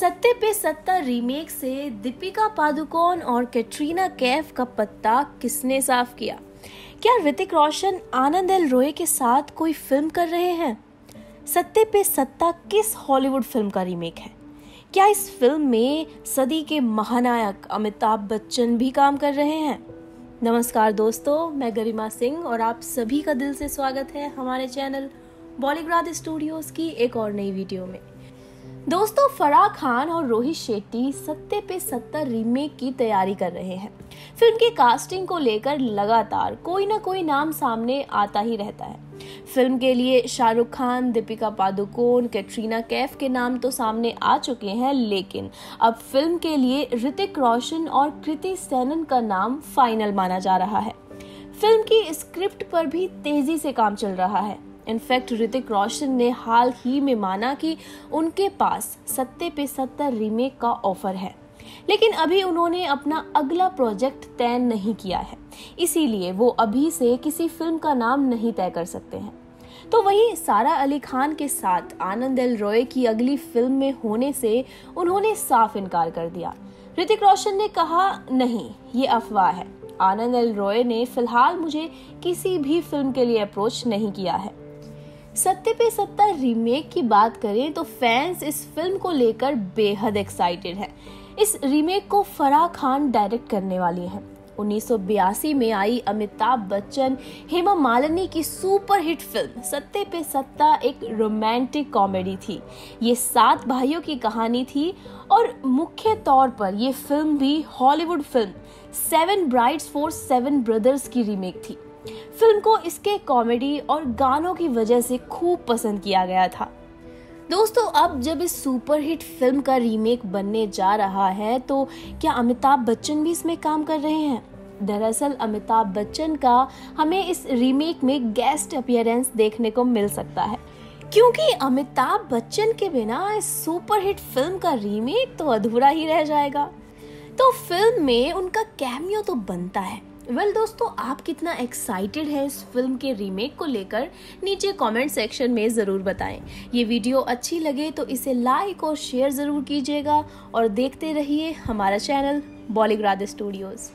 सत्ते पे सत्ता रीमेक से दीपिका पादुकोण और कैटरीना कैफ का पत्ता किसने साफ़ किया? क्या ऋतिक रोशन, आनंद एल रोय के साथ कोई फ़िल्म कर रहे हैं? सत्ते पे सत्ता किस हॉलीवुड फ़िल्म का रीमेक है? क्या इस फ़िल्म में सदी के महानायक अमिताभ बच्चन भी काम कर रहे हैं? नमस्कार दोस्तों, मैं गरिमा सिंह और आप सभी का दिल से स्वागत है हमारे चैनल बॉलीग्राद स्टूडियोज की एक और नई वीडियो में। दोस्तों, फराह खान और रोहित शेट्टी सत्ते पे सत्तर रीमेक की तैयारी कर रहे हैं। फ़िल्म की कास्टिंग को लेकर लगातार कोई ना कोई नाम सामने आता ही रहता है। फ़िल्म के लिए शाहरुख खान, दीपिका पादुकोण, कैटरीना कैफ के नाम तो सामने आ चुके हैं, लेकिन अब फ़िल्म के लिए ऋतिक रोशन और कृति सेनन का नाम फाइनल माना जा रहा है। फ़िल्म की स्क्रिप्ट पर भी तेज़ी से काम चल रहा है। इनफैक्ट ऋतिक रोशन ने हाल ही में माना कि उनके पास सत्ते पे सत्तर रीमेक का ऑफ़र है। लेकिन अभी उन्होंने अपना अगला प्रोजेक्ट तय नहीं किया है। इसीलिए वो अभी से किसी फ़िल्म का नाम नहीं तय कर सकते हैं। तो वहीं सारा अली खान के साथ आनंद एल रॉय की अगली फ़िल्म में होने से उन्होंने साफ़ इनकार कर दिया। ऋतिक रोशन ने कहा, नहीं, ये अफवाह है। आनंद एल रॉय ने फ़िलहाल मुझे किसी भी फ़िल्म के लिए अप्रोच नहीं किया है। सत्य पे सत्ता रीमेक की बात करें तो फैंस इस फ़िल्म को लेकर बेहद एक्साइटेड है। इस रीमेक को फराह खान डायरेक्ट करने वाली हैं। 1982 में आई अमिताभ बच्चन, हेमा मालिनी की सुपर हिट फ़िल्म सत्ते पे सत्ता एक रोमांटिक कॉमेडी थी। ये सात भाइयों की कहानी थी और मुख्य तौर पर ये फ़िल्म भी Hollywood film seven brides for seven brothers की रीमेक थी। फ़िल्म को इसके कॉमेडी और गानों की वजह से खूब पसंद किया गया था। दोस्तों, अब जब इस सुपरहिट फ़िल्म का रीमेक बनने जा रहा है तो क्या अमिताभ बच्चन भी इसमें काम कर रहे हैं? दरअसल, अमिताभ बच्चन का हमें इस रीमेक में गेस्ट अपियरेंस देखने को मिल सकता है। क्योंकि अमिताभ बच्चन के बिना इस सुपरहिट फ़िल्म का रीमेक तो अधूरा ही रह जाएगा। तो फ़िल्म में उनका कैमियो तो बनता है। वेल well, दोस्तों आप कितना एक्साइटेड है इस फ़िल्म के रीमेक को लेकर? नीचे कमेंट सेक्शन में ज़रूर बताएँ। ये वीडियो अच्छी लगे तो इसे लाइक और शेयर ज़रूर कीजिएगा और देखते रहिए हमारा चैनल बॉलीग्राद स्टूडियोज़